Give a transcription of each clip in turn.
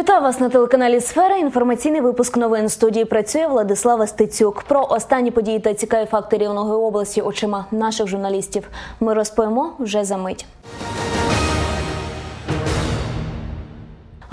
Вітаю вас на телеканалі Сфера. Інформаційний випуск новин студії працює Владислава Стецюк. Про останні події та цікаві факти Рівної області очима наших журналістів. Ми розповімо вже за мить.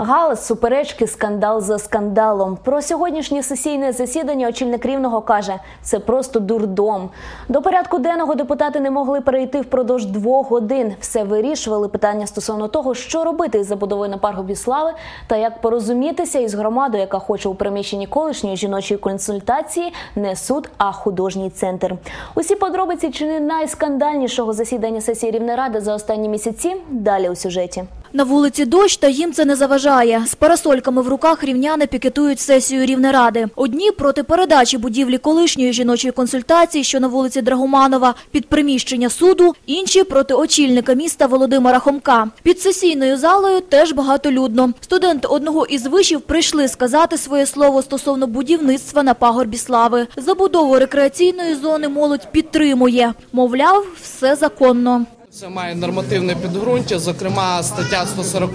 Галас, суперечки, скандал за скандалом. Про сьогоднішнє сесійне засідання очільник рівного каже: це просто дурдом. До порядку денного депутати не могли перейти впродовж двох годин. Все вирішували питання стосовно того, що робити із забудовою на парку Слави та як порозумітися із громадою, яка хоче у приміщенні колишньої жіночої консультації не суд, а художній центр. Усі подробиці чи не найскандальнішого засідання сесії Рівнеради за останні місяці. Далі у сюжеті. На вулиці дощ, та їм це не заважає. З парасольками в руках рівняни пікетують сесію Рівнеради. Одні проти передачі будівлі колишньої жіночої консультації, що на вулиці Драгоманова, під приміщення суду, інші проти очільника міста Володимира Хомка. Під сесійною залою теж багатолюдно. Студенти одного із вишів прийшли сказати своє слово стосовно будівництва на пагорбі слави. Забудову рекреаційної зони молодь підтримує. Мовляв, все законно. Це має нормативне підґрунтя, зокрема стаття 140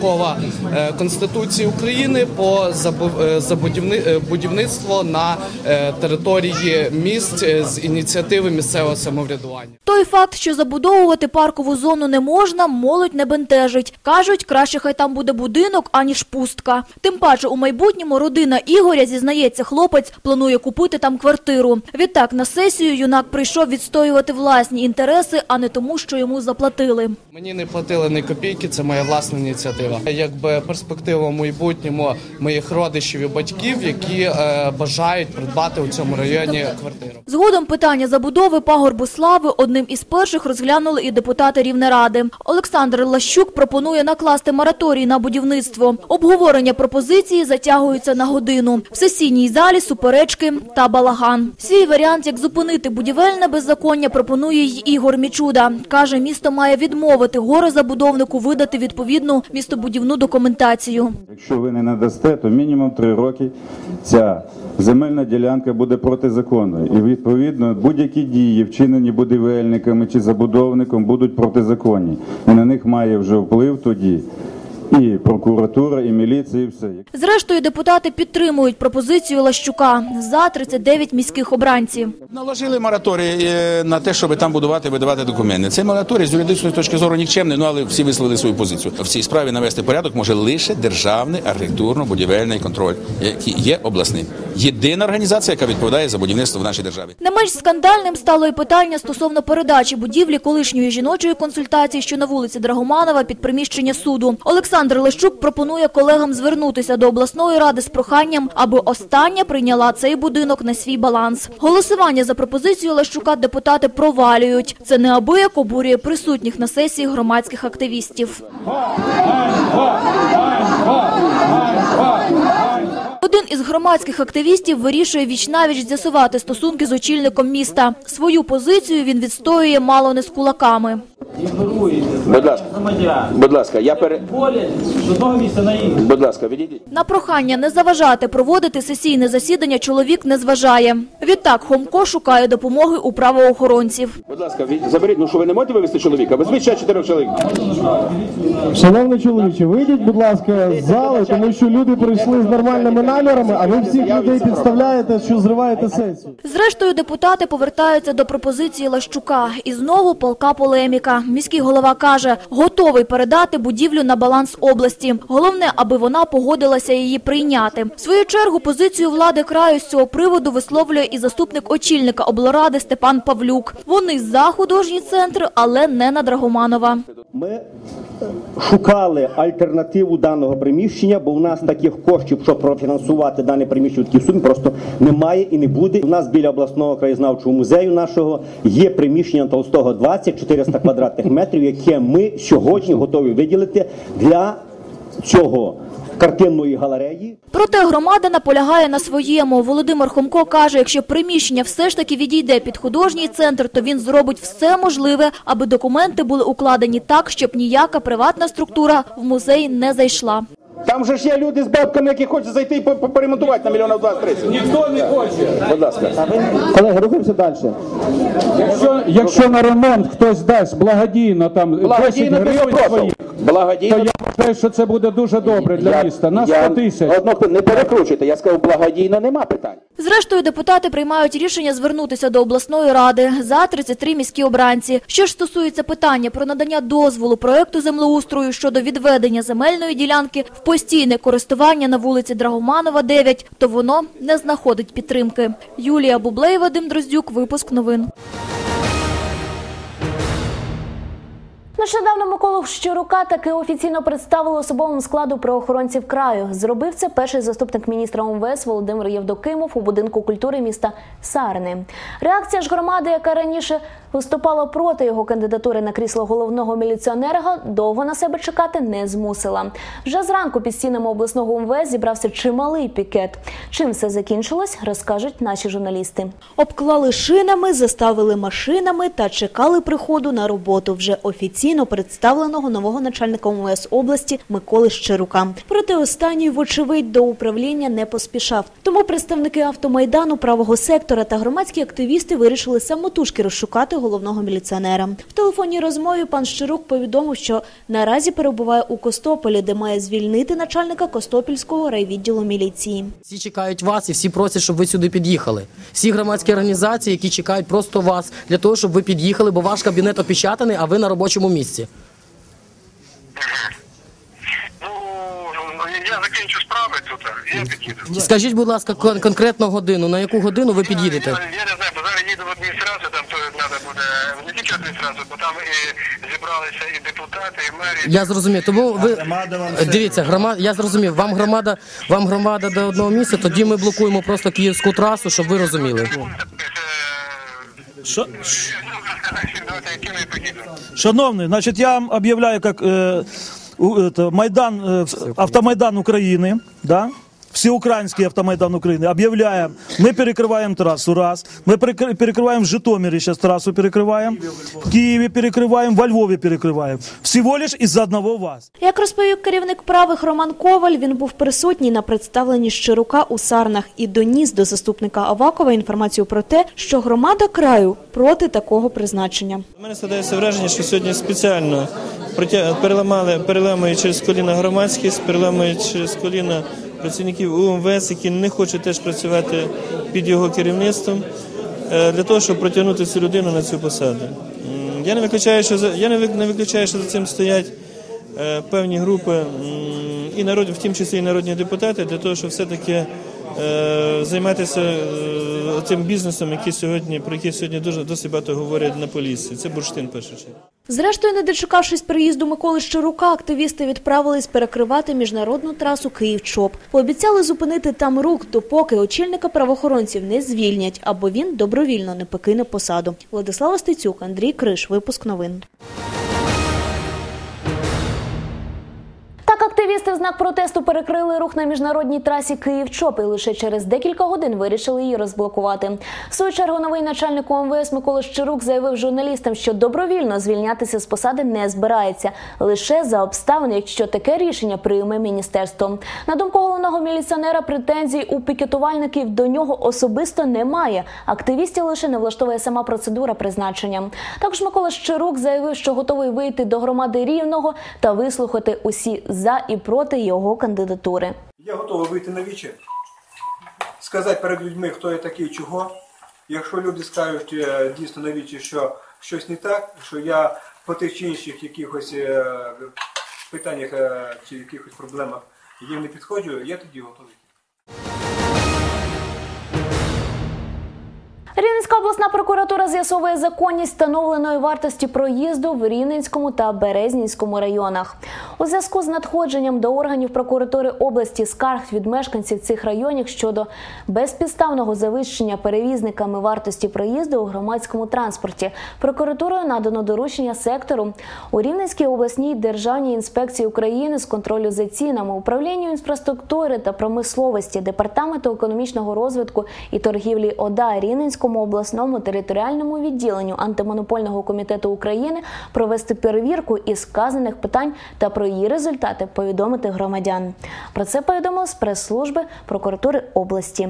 е, Конституції України по е, е, будівництво на території місць е, з ініціативи місцевого самоврядування. Той факт, що забудовувати паркову зону не можна, молодь не бентежить. Кажуть, краще хай там буде будинок, аніж пустка. Тим паче у майбутньому родина Ігоря, зізнається хлопець, планує купити там квартиру. Відтак на сесію юнак прийшов відстоювати власні інтереси, а не тому, що йому заплатили. Мені не платили ні копійки, це моя власна ініціатива. Якби перспектива в майбутньому моїх родичів і батьків, які е, бажають придбати у цьому районі квартиру. Згодом питання забудови пагорбу слави одним із перших розглянули і депутати Рівнеради. Олександр Лащук пропонує накласти мораторій на будівництво. Обговорення пропозиції затягуються на годину. В сесійній залі суперечки та балаган. Свій варіант, як зупинити будівельне беззаконня, пропонує й Ігор Мічуда. Каже, місто має відмовити горозабудовнику видати відповідну містобудівну документацію. Якщо ви не надасте, то мінімум три роки ця земельна ділянка буде протизаконною. І відповідно будь-які дії, вчинені будівельниками чи забудовником, будуть протизаконні. І на них має вже вплив тоді і прокуратура, і міліція, і все. Зрештою, депутати підтримують пропозицію Лащука за 39 міських обранців. Наложили мораторій е, на те, щоб там будувати, видавати документи. Цей мораторій з юридичної точки зору нікчемний, ну але всі висловили свою позицію. В цій справі навести порядок може лише державний архітектурно-будівельний контроль, який є обласним. Єдина організація, яка відповідає за будівництво в нашій державі. Не менш скандальним стало і питання стосовно передачі будівлі колишньої жіночої консультації, що на вулиці Драгоманова під приміщення суду. Олександр Лещук пропонує колегам звернутися до обласної ради з проханням, аби остання прийняла цей будинок на свій баланс. Голосування за пропозицію Лещука депутати провалюють. Це неабияк обурює присутніх на сесії громадських активістів. Один із громадських активістів вирішує вічнавіч з'ясувати стосунки з очільником міста. Свою позицію він відстоює мало не з кулаками. Будь ласка, будь ласка, я пере... Будь ласка, відійдіть. На прохання не заважати проводити сесійне засідання чоловік не зважає. Відтак Хомко шукає допомоги у правоохоронців. Будь ласка, від... заберіть. Ну що ви не можете вивезти чоловіка? Візьміть ще чотирьох чоловік. Шановний чоловіче, вийдіть, будь ласка, з зали, тому що люди прийшли з нормальними намірами, а ви всіх людей підставляєте, що зриваєте сесію. Зрештою, депутати повертаються до пропозиції Лащука. І знову полка полеміка. Міський голова каже, готовий передати будівлю на баланс області. Головне, аби вона погодилася її прийняти. В свою чергу позицію влади краю з цього приводу висловлює і заступник очільника облради Степан Павлюк. Вони за художній центр, але не на Драгоманова. Ми шукали альтернативу даного приміщення, бо у нас таких коштів, щоб профінансувати дане приміщення в такій сумі, просто немає і не буде. У нас біля обласного краєзнавчого музею нашого є приміщення Толстого 20, 400 квадратних метрів, яке ми сьогодні готові виділити для цього картинної галереї. Проте громада наполягає на своєму. Володимир Хомко каже, якщо приміщення все ж таки відійде під художній центр, то він зробить все можливе, аби документи були укладені так, щоб ніяка приватна структура в музей не зайшла. Там же ж є люди з бабками, які хочуть зайти і по- по- поремонтувати на мільйонів 20-30. Ніхто не хоче. Будь ласка. Колеги, рухаємося далі. Якщо, якщо на ремонт хтось дасть благодійно там Благодійно 10 без гривень своїх, Благодійно. То я вважаю, що це буде дуже добре для Я- міста. На я- 100 тисяч. Одно, не перекручуйте, я сказав, благодійно нема питань. Зрештою, депутати приймають рішення звернутися до обласної ради за 33 міські обранці. Що ж стосується питання про надання дозволу проекту землеустрою щодо відведення земельної ділянки в постійне користування на вулиці Драгоманова, 9, то воно не знаходить підтримки. Юлія Бублей, Вадим Дроздюк, випуск новин. Нещодавно Миколу Щурука таки офіційно представили особовому складу правоохоронців краю. Зробив це перший заступник міністра МВС Володимир Євдокимов у будинку культури міста Сарни. Реакція ж громади, яка раніше виступала проти його кандидатури на крісло головного міліціонера, довго на себе чекати не змусила. Вже зранку під стінами обласного МВС зібрався чималий пікет. Чим все закінчилось, розкажуть наші журналісти. Обклали шинами, заставили машинами та чекали приходу на роботу вже офіційно представленого нового начальника МВС області Миколи Щерука. Проте останній, вочевидь, до управління не поспішав. Тому представники автомайдану, правого сектора та громадські активісти вирішили самотужки розшукати головного міліціонера. В телефонній розмові пан Щерук повідомив, що наразі перебуває у Костополі, де має звільнити начальника Костопільського райвідділу міліції. Всі чекають вас і всі просять, щоб ви сюди під'їхали. Всі громадські організації, які чекають просто вас для того, щоб ви під'їхали, бо ваш кабінет опечатаний, а ви на робочому місці. Я закінчу справи тут, я під'їду. Скажіть, будь ласка, кон- конкретну годину, на яку годину ви під'їдете? Я не знаю, бо зараз їду в адміністрацію, там то треба буде не тільки адміністрацію, бо там і зібралися і депутати, і мері. Я зрозумів. Тому ви дивіться, громада. Я зрозумів. Вам громада, вам громада до одного місця. Тоді ми блокуємо просто київську трасу, щоб ви розуміли. Що- Шановний, значить, я вам об'являю як е, е, Майдан, е, автомайдан України, да? Всеукраїнський автомайдан України, об'являємо, ми перекриваємо трасу, раз, ми перекри- перекриваємо в Житомирі, зараз трасу перекриваємо, в Києві перекриваємо, во Львові перекриваємо. Всього лиш із-за одного вас. Як розповів керівник правих Роман Коваль, він був присутній на представленні Щирука у Сарнах і доніс до заступника Авакова інформацію про те, що громада краю проти такого призначення. У мене складається враження, що сьогодні спеціально переламали, переламують через коліна громадськість, переламують через коліна працівників УМВС, які не хочуть теж працювати під його керівництвом, е, для того, щоб протягнути цю людину на цю посаду. Я не виключаю, що за я не вик- не виключаю, що за цим стоять е, певні групи і народ, в тім числі і народні депутати, для того, щоб все-таки займатися е, цим бізнесом, який сьогодні, про який сьогодні дуже досить багато говорять на полісі. Це бурштин чергу. Зрештою, не дочекавшись приїзду Миколи Щирука, активісти відправились перекривати міжнародну трасу Київ-Чоп. Пообіцяли зупинити там рух, допоки очільника правоохоронців не звільнять, або він добровільно не покине посаду. Владислава Стецюк, Андрій Криш. Випуск новин. В знак протесту перекрили рух на міжнародній трасі Київ-Чоп і лише через декілька годин вирішили її розблокувати. В свою чергу новий начальник ОМВС Микола Щирук заявив журналістам, що добровільно звільнятися з посади не збирається лише за обставин, якщо таке рішення прийме міністерство. На думку головного міліціонера, претензій у пікетувальників до нього особисто немає. Активістів лише не влаштовує сама процедура призначення. Також Микола Щирук заявив, що готовий вийти до громади рівного та вислухати усі за і проти його кандидатури. Я готовий вийти на вічі, сказати перед людьми, хто я такий, чого. Якщо люди скажуть е, дійсно на вічі, що щось не так, що я по тих чи інших якихось е, питаннях е, чи якихось проблемах їм не підходжу, я тоді готовий. Рівненська обласна прокуратура з'ясовує законність встановленої вартості проїзду в Рівненському та Березнінському районах. У зв'язку з надходженням до органів прокуратури області скарг від мешканців цих районів щодо безпідставного завищення перевізниками вартості проїзду у громадському транспорті. Прокуратурою надано доручення сектору у Рівненській обласній державній інспекції України з контролю за цінами, управлінню інфраструктури та промисловості, департаменту економічного розвитку і торгівлі ОДА Рівненському обласному територіальному відділенню антимонопольного комітету України провести перевірку із сказаних питань та про її результати повідомити громадян. Про це повідомили з прес-служби прокуратури області.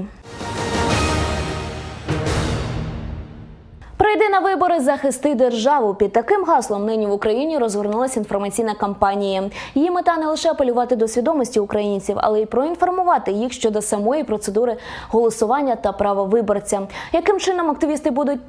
Прийди на вибори, захисти державу. Під таким гаслом нині в Україні розгорнулася інформаційна кампанія. Її мета не лише апелювати до свідомості українців, але й проінформувати їх щодо самої процедури голосування та права виборця. Яким чином активісти будуть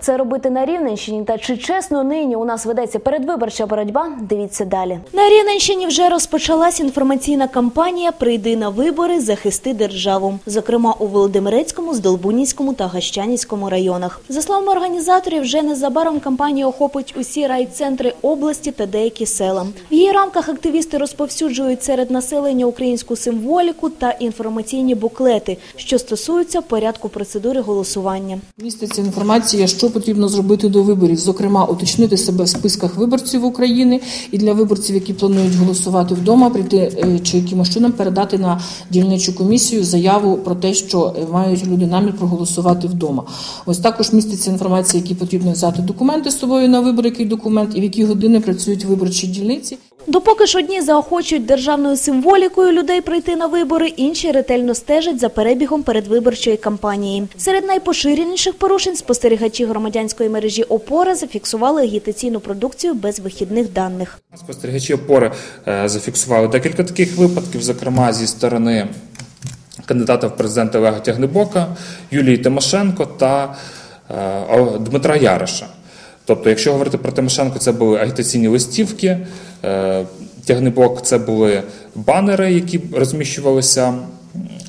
це робити на Рівненщині? Та чи чесно нині у нас ведеться передвиборча боротьба? Дивіться далі. На Рівненщині вже розпочалась інформаційна кампанія Прийди на вибори, захисти державу. Зокрема, у Володимирецькому, Здолбунівському та Гащанівському районах. За словами організаторів, вже незабаром кампанія охопить усі райцентри області та деякі села. В її рамках активісти розповсюджують серед населення українську символіку та інформаційні буклети, що стосуються порядку процедури голосування. Міститься інформація, що потрібно зробити до виборів, зокрема, уточнити себе в списках виборців України і для виборців, які планують голосувати вдома, прийти е, чи якимось чином передати на дільничу комісію заяву про те, що е, мають люди намір проголосувати вдома. Ось також міститься інформація, які потрібно взяти документи з собою на вибори, який документ і в які години працюють виборчі дільниці. Допоки ж одні заохочують державною символікою людей прийти на вибори, інші ретельно стежать за перебігом передвиборчої кампанії. Серед найпоширеніших порушень спостерігачі громадянської мережі ОПОРА зафіксували агітаційну продукцію без вихідних даних. Спостерігачі опори е, зафіксували декілька таких випадків, зокрема зі сторони кандидата в президенти Олега Тягнебока, Юлії Тимошенко та Дмитра Яриша. Тобто, якщо говорити про Тимошенко, це були агітаційні листівки, тягнеблок це були банери, які розміщувалися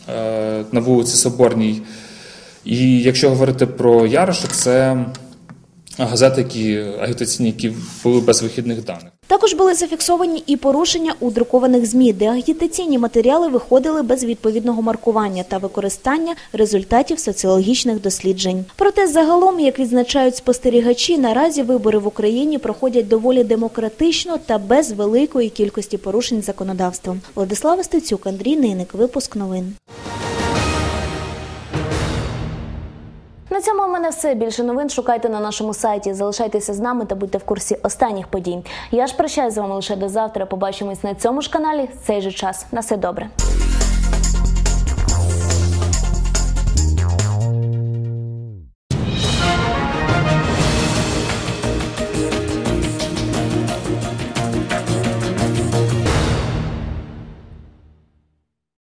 е, на вулиці Соборній. І якщо говорити про Яриша, це газети, які агітаційні, які були без вихідних даних. Також були зафіксовані і порушення у друкованих ЗМІ, де агітаційні матеріали виходили без відповідного маркування та використання результатів соціологічних досліджень. Проте загалом, як відзначають спостерігачі, наразі вибори в Україні проходять доволі демократично та без великої кількості порушень законодавства. Владислава Стецюк, Андрій Ниник, випуск новин. На цьому в мене все. Більше новин шукайте на нашому сайті. Залишайтеся з нами та будьте в курсі останніх подій. Я ж прощаюсь з вами лише до завтра. Побачимось на цьому ж каналі в цей же час. На все добре.